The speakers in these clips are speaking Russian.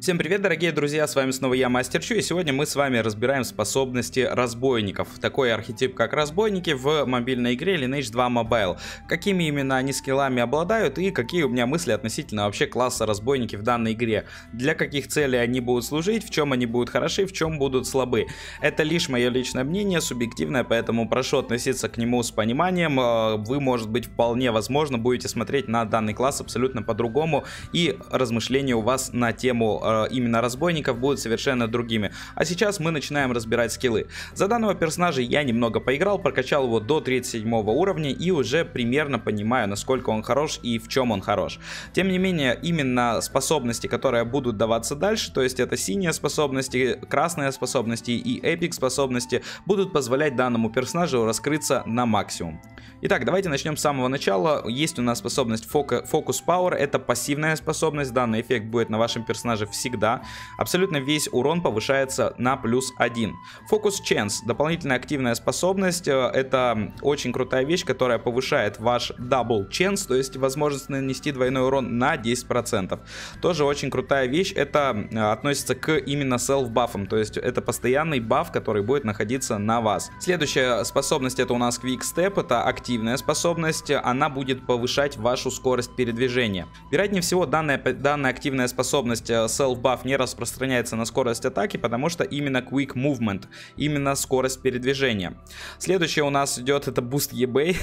Всем привет, дорогие друзья, с вами снова я, Мастер Чу, и сегодня мы с вами разбираем способности разбойников. Такой архетип, как разбойники в мобильной игре Lineage 2 Mobile. Какими именно они скиллами обладают и какие у меня мысли относительно вообще класса разбойники в данной игре. Для каких целей они будут служить, в чем они будут хороши, в чем будут слабы. Это лишь мое личное мнение, субъективное, поэтому прошу относиться к нему с пониманием. Э, вы, может быть, вполне возможно будете смотреть на данный класс абсолютно по-другому, и размышления у вас на тему Э, именно разбойников будут совершенно другими. А сейчас мы начинаем разбирать скиллы. За данного персонажа я немного поиграл, прокачал его до 37 уровня и уже примерно понимаю, насколько он хорош и в чем он хорош. Тем не менее, именно способности, которые будут даваться дальше, то есть это синие способности, красные способности и эпик способности, будут позволять данному персонажу раскрыться на максимум. Итак, давайте начнем с самого начала. Есть у нас способность Focus Power, это пассивная способность, данный эффект будет на вашем персонаже всегда. Абсолютно весь урон повышается на плюс 1. Focus Chance, дополнительная активная способность, э, это очень крутая вещь, которая повышает ваш Double Chance, то есть возможность нанести двойной урон на 10%. Тоже очень крутая вещь, это э, относится к именно self бафам, то есть это постоянный баф, который будет находиться на вас. Следующая способность это у нас Quick Step, это активная активная способность, она будет повышать вашу скорость передвижения. Вероятнее всего, данная, данная активная способность э, Buff не распространяется на скорость атаки, потому что именно Quick Movement, именно скорость передвижения. Следующее у нас идет это Boost eBay,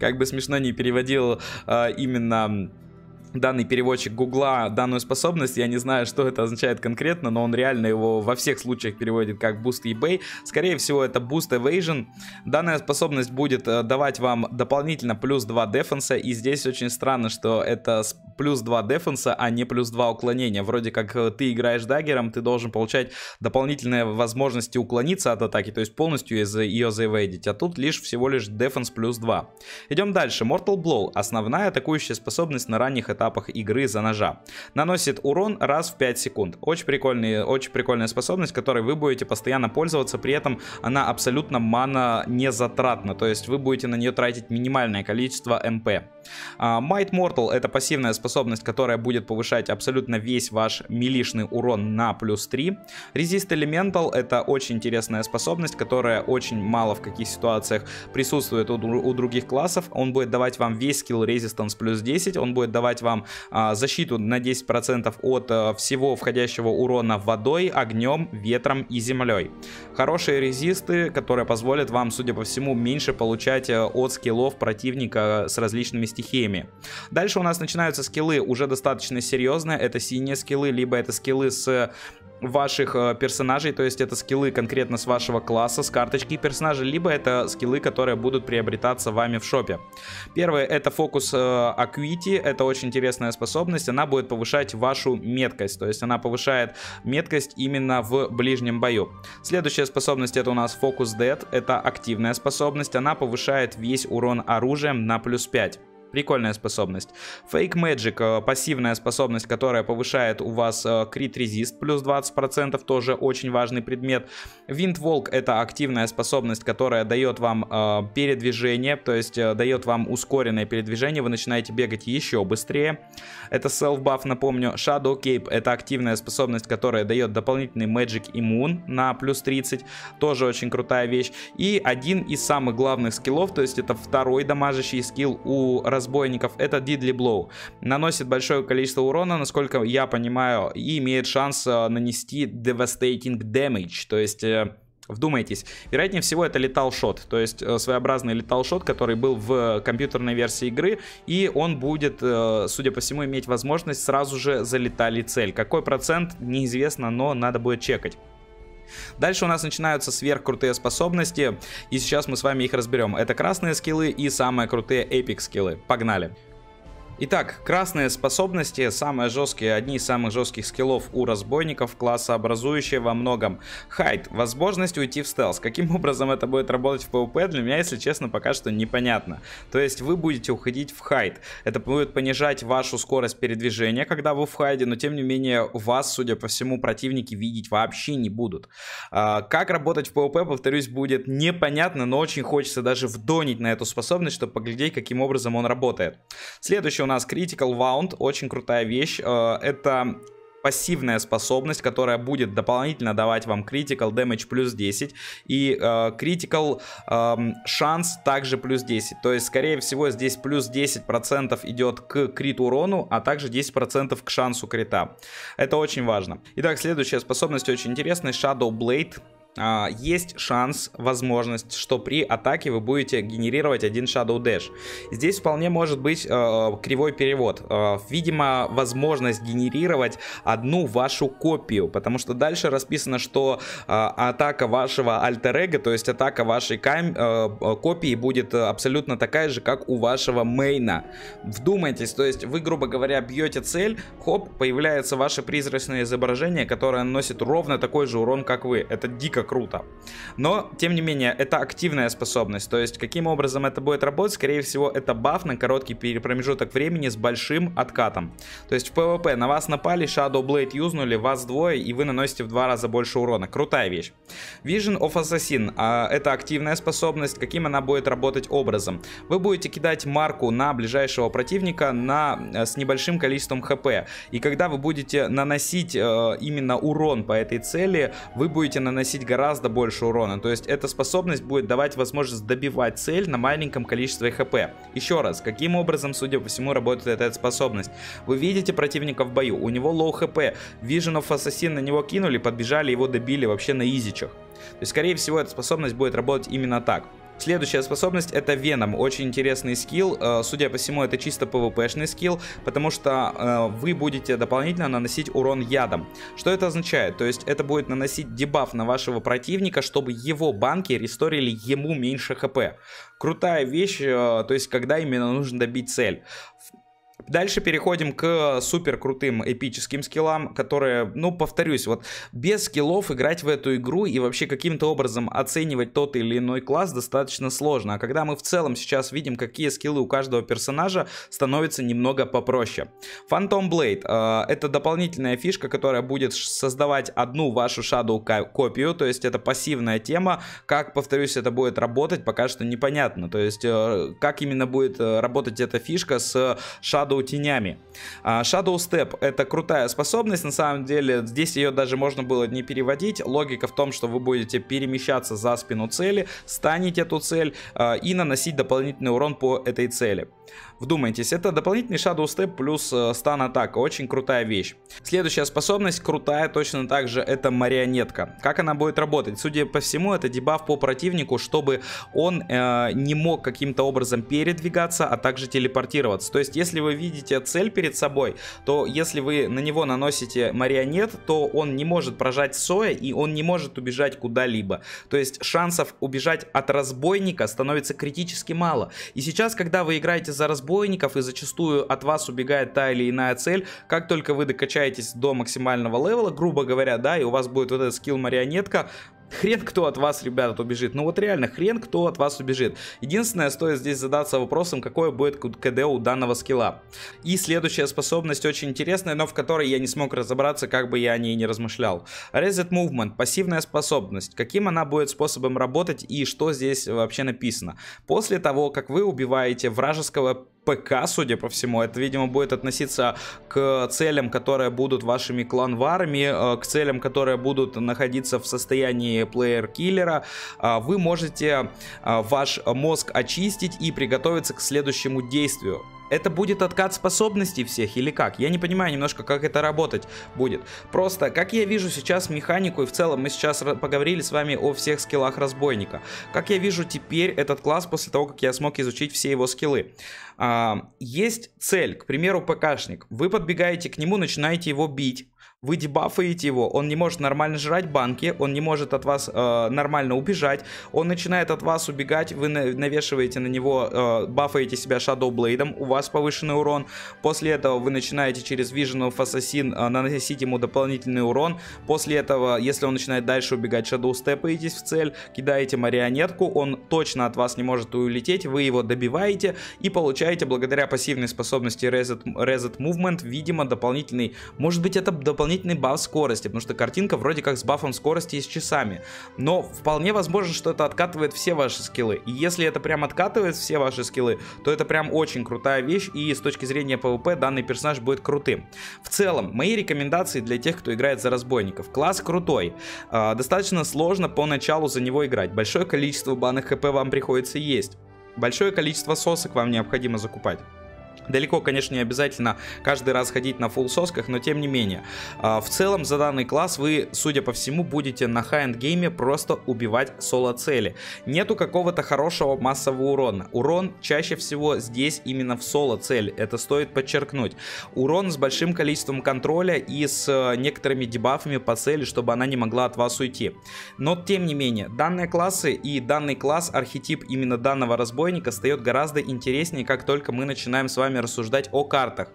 как бы смешно не переводил э, именно данный переводчик Гугла данную способность. Я не знаю, что это означает конкретно, но он реально его во всех случаях переводит как Boost eBay. Скорее всего, это Boost Evasion. Данная способность будет э, давать вам дополнительно плюс 2 дефенса. И здесь очень странно, что это плюс 2 дефенса, а не плюс 2 уклонения. Вроде как э, ты играешь даггером, ты должен получать дополнительные возможности уклониться от атаки, то есть полностью ее заэвейдить. А тут лишь всего лишь дефенс плюс 2. Идем дальше. Mortal Blow. Основная атакующая способность на ранних этапах этапах игры за ножа. Наносит урон раз в 5 секунд. Очень, прикольный, очень прикольная способность, которой вы будете постоянно пользоваться, при этом она абсолютно мана не затратна, то есть вы будете на нее тратить минимальное количество МП. Uh, Might Mortal это пассивная способность, которая будет повышать абсолютно весь ваш милишный урон на плюс 3. Resist Elemental это очень интересная способность, которая очень мало в каких ситуациях присутствует у, у других классов. Он будет давать вам весь скилл Resistance плюс 10, он будет давать вам вам а, защиту на 10% от а, всего входящего урона водой, огнем, ветром и землей. Хорошие резисты, которые позволят вам, судя по всему, меньше получать а, от скиллов противника с различными стихиями. Дальше у нас начинаются скиллы уже достаточно серьезные. Это синие скиллы, либо это скиллы с ваших э, персонажей, то есть это скиллы конкретно с вашего класса, с карточки персонажа, либо это скиллы, которые будут приобретаться вами в шопе. Первое это фокус э, Acuity, это очень интересная способность, она будет повышать вашу меткость, то есть она повышает меткость именно в ближнем бою. Следующая способность это у нас фокус Dead, это активная способность, она повышает весь урон оружием на плюс 5. Прикольная способность. Fake Magic, э, пассивная способность, которая повышает у вас крит резист плюс 20%, тоже очень важный предмет. Wind Walk это активная способность, которая дает вам э, передвижение, то есть э, дает вам ускоренное передвижение, вы начинаете бегать еще быстрее. Это Self Buff, напомню. Shadow Cape это активная способность, которая дает дополнительный Magic Immune на плюс 30, тоже очень крутая вещь. И один из самых главных скиллов, то есть это второй дамажащий скилл у раз разбойников, это Дидли Blow. Наносит большое количество урона, насколько я понимаю, и имеет шанс э, нанести Devastating Damage, то есть... Э, вдумайтесь, вероятнее всего это летал шот, то есть э, своеобразный летал шот, который был в компьютерной версии игры, и он будет, судя по всему, иметь возможность сразу же залетали цель. Какой процент, неизвестно, но надо будет чекать. Дальше у нас начинаются сверхкрутые способности, и сейчас мы с вами их разберем. Это красные скиллы и самые крутые эпик скиллы. Погнали! Итак, красные способности, самые жесткие, одни из самых жестких скиллов у разбойников, класса образующие во многом. Хайд, возможность уйти в стелс. Каким образом это будет работать в PvP, для меня, если честно, пока что непонятно. То есть вы будете уходить в хайд. Это будет понижать вашу скорость передвижения, когда вы в хайде, но тем не менее вас, судя по всему, противники видеть вообще не будут. А, как работать в PvP, повторюсь, будет непонятно, но очень хочется даже вдонить на эту способность, чтобы поглядеть, каким образом он работает. Следующий у нас Critical Wound, очень крутая вещь. Э, это пассивная способность, которая будет дополнительно давать вам critical damage плюс 10 и э, critical э, шанс также плюс 10. То есть, скорее всего, здесь плюс 10% идет к крит урону, а также 10% к шансу крита. Это очень важно. Итак, следующая способность очень интересная. Shadow Blade. А, есть шанс, возможность, что при атаке вы будете генерировать один Shadow Dash. Здесь вполне может быть э, кривой перевод. Э, видимо, возможность генерировать одну вашу копию, потому что дальше расписано, что э, атака вашего альтер то есть атака вашей кам э, копии будет абсолютно такая же, как у вашего мейна. Вдумайтесь, то есть вы, грубо говоря, бьете цель, хоп, появляется ваше призрачное изображение, которое наносит ровно такой же урон, как вы. Это дико круто. Но, тем не менее, это активная способность. То есть, каким образом это будет работать? Скорее всего, это баф на короткий промежуток времени с большим откатом. То есть, в PvP на вас напали, Shadow Blade юзнули, вас двое, и вы наносите в два раза больше урона. Крутая вещь. Vision of Assassin. А, это активная способность. Каким она будет работать образом? Вы будете кидать марку на ближайшего противника на, э, с небольшим количеством хп. И когда вы будете наносить э, именно урон по этой цели, вы будете наносить гораздо больше урона. То есть эта способность будет давать возможность добивать цель на маленьком количестве HP. Еще раз, каким образом, судя по всему, работает эта способность? Вы видите противника в бою, у него low HP, Vision of Assassin на него кинули, подбежали, его добили вообще на изичах. То есть, скорее всего, эта способность будет работать именно так. Следующая способность это Веном, очень интересный скилл, э, судя по всему это чисто PvP-шный скилл, потому что э, вы будете дополнительно наносить урон ядом. Что это означает? То есть это будет наносить дебаф на вашего противника, чтобы его банки ресторили ему меньше хп. Крутая вещь, э, то есть когда именно нужно добить цель. Дальше переходим к супер крутым эпическим скиллам, которые, ну, повторюсь, вот без скиллов играть в эту игру и вообще каким-то образом оценивать тот или иной класс достаточно сложно. А когда мы в целом сейчас видим, какие скиллы у каждого персонажа, становится немного попроще. Phantom Blade э, это дополнительная фишка, которая будет создавать одну вашу Shadow копию, то есть это пассивная тема. Как, повторюсь, это будет работать, пока что непонятно. То есть э, как именно будет э, работать эта фишка с Shadow Shadow тенями. А, Shadow Step это крутая способность, на самом деле здесь ее даже можно было не переводить. Логика в том, что вы будете перемещаться за спину цели, станете эту цель а, и наносить дополнительный урон по этой цели. Вдумайтесь, это дополнительный Shadow Step плюс э, стан атака, очень крутая вещь. Следующая способность крутая точно так же, это марионетка. Как она будет работать? Судя по всему, это дебаф по противнику, чтобы он э, не мог каким-то образом передвигаться, а также телепортироваться. То есть, если вы видите цель перед собой, то если вы на него наносите марионет, то он не может прожать Соя и он не может убежать куда-либо. То есть, шансов убежать от разбойника становится критически мало. И сейчас, когда вы играете за разбойников, и зачастую от вас убегает та или иная цель. Как только вы докачаетесь до максимального левела, грубо говоря, да, и у вас будет вот этот скилл марионетка, Хрен кто от вас, ребята, убежит. Ну вот реально, хрен кто от вас убежит. Единственное, стоит здесь задаться вопросом, какое будет КД у данного скилла. И следующая способность очень интересная, но в которой я не смог разобраться, как бы я о ней не размышлял. Reset Movement, пассивная способность. Каким она будет способом работать и что здесь вообще написано. После того, как вы убиваете вражеского ПК, судя по всему. Это, видимо, будет относиться к целям, которые будут вашими кланварами, э, к целям, которые будут находиться в состоянии плеер-киллера. А, вы можете а, ваш мозг очистить и приготовиться к следующему действию это будет откат способностей всех или как? Я не понимаю немножко, как это работать будет. Просто, как я вижу сейчас механику, и в целом мы сейчас поговорили с вами о всех скиллах разбойника. Как я вижу теперь этот класс после того, как я смог изучить все его скиллы. А, есть цель, к примеру, ПКшник. Вы подбегаете к нему, начинаете его бить вы дебафаете его, он не может нормально жрать банки, он не может от вас э, нормально убежать, он начинает от вас убегать, вы навешиваете на него, э, бафаете себя Shadow Blade, у вас повышенный урон, после этого вы начинаете через Vision of Assassin э, наносить ему дополнительный урон, после этого, если он начинает дальше убегать, Shadow степаетесь в цель, кидаете марионетку, он точно от вас не может улететь, вы его добиваете и получаете благодаря пассивной способности Reset, Reset Movement, видимо, дополнительный, может быть это дополнительный баф скорости, потому что картинка вроде как с бафом скорости и с часами. Но вполне возможно, что это откатывает все ваши скиллы. И если это прям откатывает все ваши скиллы, то это прям очень крутая вещь, и с точки зрения PvP данный персонаж будет крутым. В целом, мои рекомендации для тех, кто играет за разбойников. Класс крутой. Э, достаточно сложно поначалу за него играть. Большое количество банных хп вам приходится есть. Большое количество сосок вам необходимо закупать. Далеко, конечно, не обязательно каждый раз ходить на фулл сосках, но тем не менее. А, в целом, за данный класс вы, судя по всему, будете на high-end гейме просто убивать соло-цели. Нету какого-то хорошего массового урона. Урон чаще всего здесь именно в соло-цель, это стоит подчеркнуть. Урон с большим количеством контроля и с э, некоторыми дебафами по цели, чтобы она не могла от вас уйти. Но, тем не менее, данные классы и данный класс, архетип именно данного разбойника, стает гораздо интереснее, как только мы начинаем с вами вами рассуждать о картах.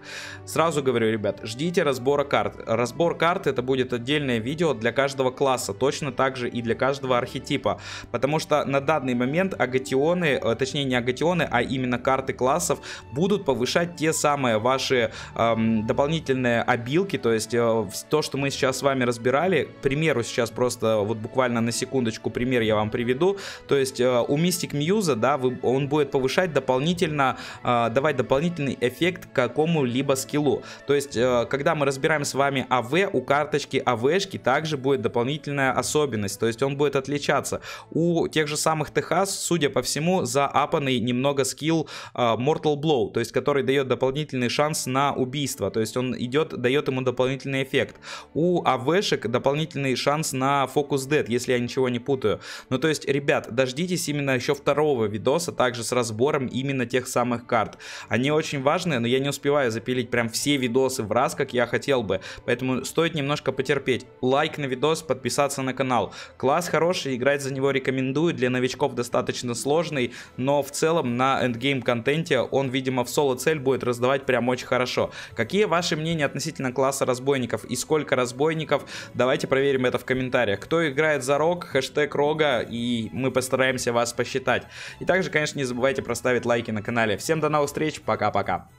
Сразу говорю, ребят, ждите разбора карт. Разбор карт это будет отдельное видео для каждого класса, точно так же и для каждого архетипа. Потому что на данный момент агатионы, э, точнее не агатионы, а именно карты классов будут повышать те самые ваши эм, дополнительные обилки, то есть э, то, что мы сейчас с вами разбирали. К примеру, сейчас просто вот буквально на секундочку пример я вам приведу. То есть э, у Мистик Мьюза, да, вы, он будет повышать дополнительно, э, давать дополнительный дополнительный эффект к какому-либо скиллу. То есть, э, когда мы разбираем с вами АВ, у карточки АВшки также будет дополнительная особенность, то есть он будет отличаться. У тех же самых ТХ, судя по всему, заапанный немного скилл э, Mortal Blow, то есть который дает дополнительный шанс на убийство, то есть он идет, дает ему дополнительный эффект. У АВшек дополнительный шанс на фокус Dead, если я ничего не путаю. Ну то есть, ребят, дождитесь именно еще второго видоса, также с разбором именно тех самых карт. Они очень очень важное, но я не успеваю запилить прям все видосы в раз, как я хотел бы. Поэтому стоит немножко потерпеть. Лайк на видос, подписаться на канал. Класс хороший, играть за него рекомендую. Для новичков достаточно сложный, но в целом на endgame контенте он, видимо, в соло цель будет раздавать прям очень хорошо. Какие ваши мнения относительно класса разбойников и сколько разбойников? Давайте проверим это в комментариях. Кто играет за рог, хэштег рога, и мы постараемся вас посчитать. И также, конечно, не забывайте проставить лайки на канале. Всем до новых встреч, пока-пока. pagar